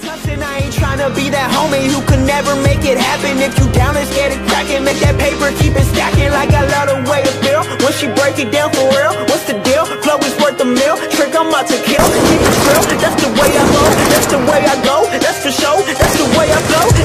Tussin', I ain't trying to be that homie who could never make it happen. If you down and scared of cracking, make that paper keep it stacking Like I love the way it feel, when she break it down for real What's the deal? Flow is worth a meal, trick I'm out to kill. Keep it real, that's the way I go. that's the way I go. That's for show, that's the way I flow.